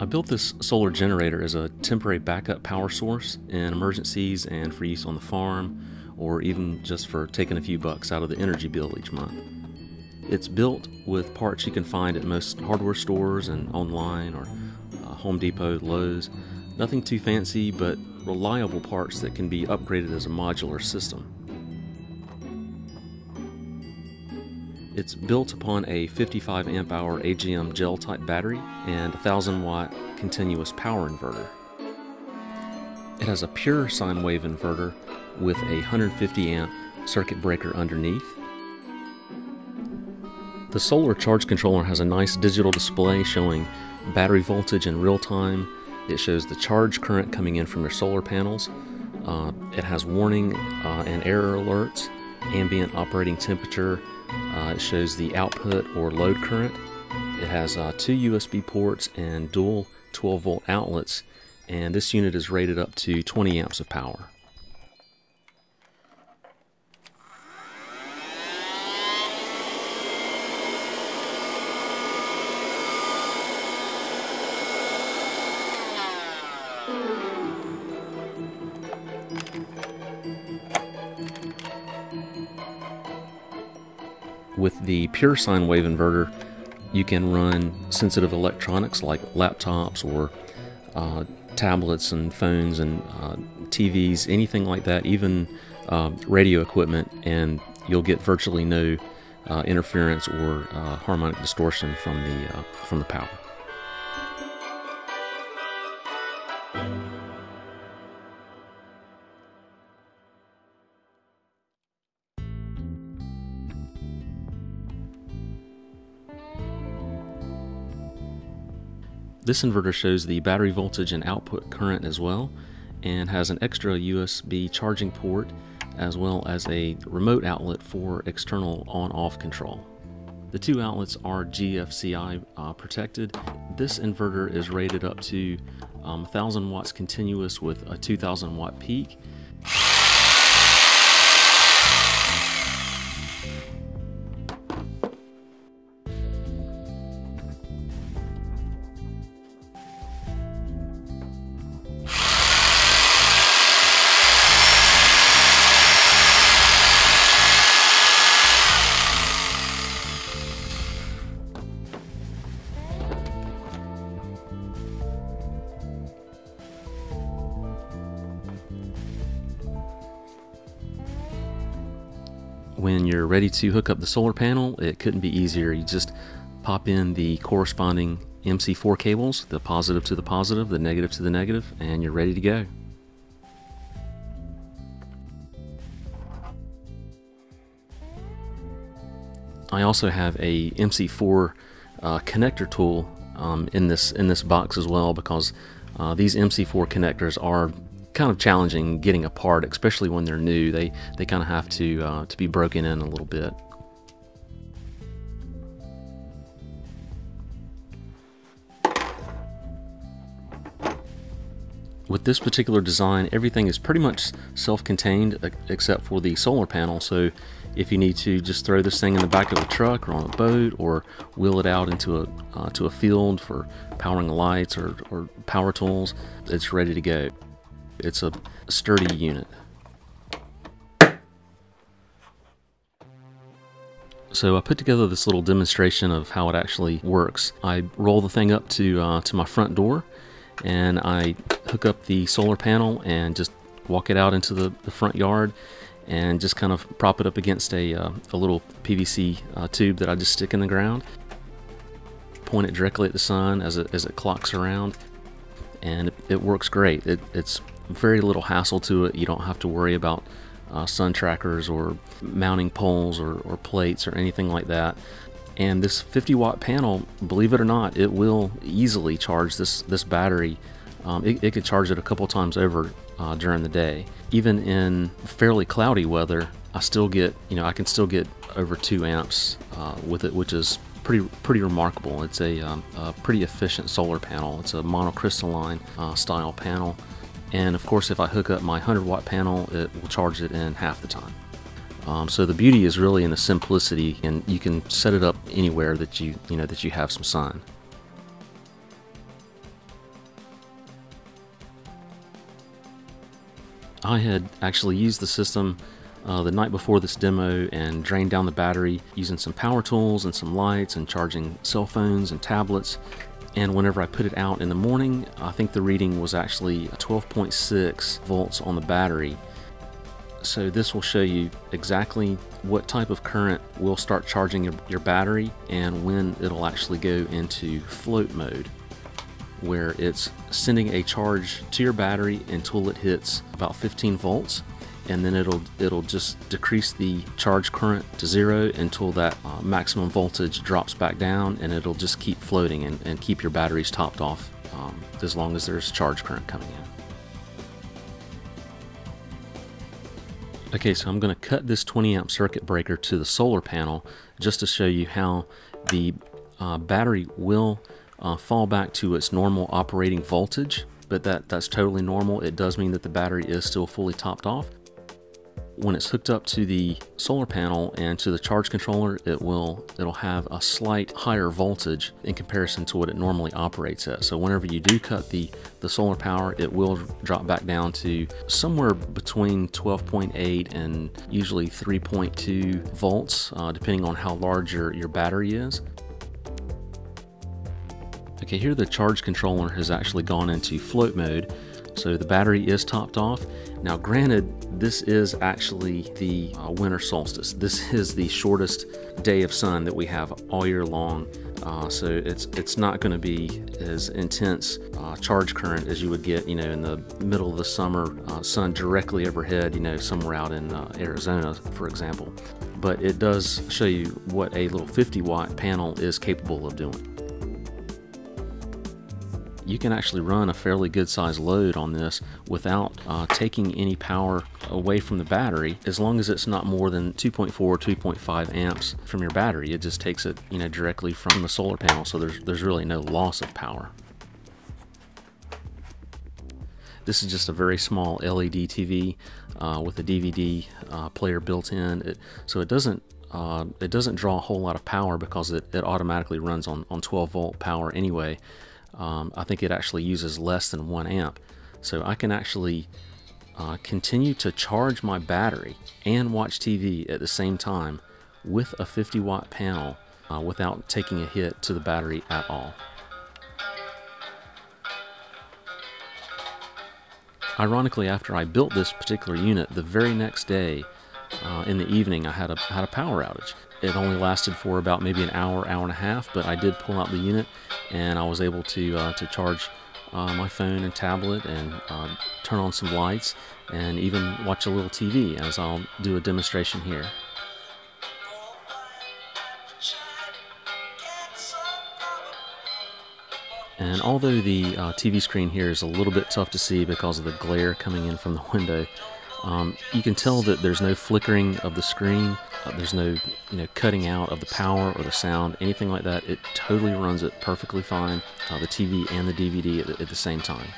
I built this solar generator as a temporary backup power source in emergencies and for use on the farm, or even just for taking a few bucks out of the energy bill each month. It's built with parts you can find at most hardware stores and online or uh, Home Depot, Lowe's. Nothing too fancy, but reliable parts that can be upgraded as a modular system. It's built upon a 55 amp hour AGM gel type battery and a 1000 watt continuous power inverter. It has a pure sine wave inverter with a 150 amp circuit breaker underneath. The solar charge controller has a nice digital display showing battery voltage in real time. It shows the charge current coming in from your solar panels. Uh, it has warning uh, and error alerts, ambient operating temperature, it shows the output or load current. It has uh, two USB ports and dual 12 volt outlets, and this unit is rated up to 20 amps of power. With the pure sine wave inverter, you can run sensitive electronics like laptops or uh, tablets and phones and uh, TVs, anything like that, even uh, radio equipment, and you'll get virtually no uh, interference or uh, harmonic distortion from the uh, from the power. This inverter shows the battery voltage and output current as well and has an extra USB charging port as well as a remote outlet for external on-off control. The two outlets are GFCI uh, protected. This inverter is rated up to um, 1000 watts continuous with a 2000 watt peak when you're ready to hook up the solar panel, it couldn't be easier. You just pop in the corresponding MC4 cables, the positive to the positive, the negative to the negative, and you're ready to go. I also have a MC4 uh, connector tool um, in this in this box as well because uh, these MC4 connectors are kind of challenging getting apart, especially when they're new. They they kind of have to uh, to be broken in a little bit. With this particular design, everything is pretty much self-contained except for the solar panel. So if you need to just throw this thing in the back of a truck or on a boat or wheel it out into a uh, to a field for powering lights or, or power tools, it's ready to go. It's a sturdy unit. So I put together this little demonstration of how it actually works. I roll the thing up to, uh, to my front door and I hook up the solar panel and just walk it out into the, the front yard and just kind of prop it up against a, uh, a little PVC uh, tube that I just stick in the ground. Point it directly at the sun as it, as it clocks around and it, it works great. It, it's very little hassle to it. You don't have to worry about uh, sun trackers or mounting poles or, or plates or anything like that. And this 50 watt panel, believe it or not, it will easily charge this, this battery. Um, it, it, could charge it a couple times over uh, during the day. Even in fairly cloudy weather, I still get, you know, I can still get over two amps uh, with it, which is pretty pretty remarkable. It's a, um, a, pretty efficient solar panel. It's a monocrystalline uh, style panel. And of course, if I hook up my 100 watt panel, it will charge it in half the time. Um, so the beauty is really in the simplicity, and you can set it up anywhere that you you know that you have some sun. I had actually used the system uh, the night before this demo and drained down the battery using some power tools and some lights and charging cell phones and tablets and whenever I put it out in the morning, I think the reading was actually 12.6 volts on the battery. So this will show you exactly what type of current will start charging your, your battery and when it'll actually go into float mode where it's sending a charge to your battery until it hits about 15 volts and then it'll it'll just decrease the charge current to zero until that uh, maximum voltage drops back down and it'll just keep floating and, and keep your batteries topped off um, as long as there's charge current coming in. Okay, so I'm going to cut this 20 amp circuit breaker to the solar panel just to show you how the uh, battery will uh, fall back to its normal operating voltage, but that, that's totally normal. It does mean that the battery is still fully topped off. When it's hooked up to the solar panel and to the charge controller, it will it'll have a slight higher voltage in comparison to what it normally operates at. So whenever you do cut the, the solar power, it will drop back down to somewhere between 12.8 and usually 3.2 volts, uh, depending on how large your, your battery is. Okay, here the charge controller has actually gone into float mode, so the battery is topped off. Now granted, this is actually the uh, winter solstice. This is the shortest day of sun that we have all year long. Uh, so it's it's not going to be as intense uh, charge current as you would get, you know, in the middle of the summer, uh, sun directly overhead, you know, somewhere out in uh, Arizona, for example. But it does show you what a little 50 watt panel is capable of doing you can actually run a fairly good sized load on this without uh, taking any power away from the battery as long as it's not more than 2.4 2.5 amps from your battery. It just takes it you know directly from the solar panel so there's there's really no loss of power. This is just a very small LED TV uh, with a DVD uh, player built in. It, so it doesn't uh, it doesn't draw a whole lot of power because it, it automatically runs on, on 12 volt power anyway um, I think it actually uses less than one amp. So I can actually uh, continue to charge my battery and watch TV at the same time with a 50 watt panel uh, without taking a hit to the battery at all. Ironically, after I built this particular unit, the very next day uh, in the evening I had a, had a power outage. It only lasted for about maybe an hour, hour and a half, but I did pull out the unit and I was able to, uh, to charge uh, my phone and tablet and uh, turn on some lights and even watch a little TV as I'll do a demonstration here. And although the uh, TV screen here is a little bit tough to see because of the glare coming in from the window, um, you can tell that there's no flickering of the screen, uh, there's no you know cutting out of the power or the sound, anything like that. It totally runs it perfectly fine, uh, the TV and the DVD at, at the same time.